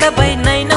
त भई नै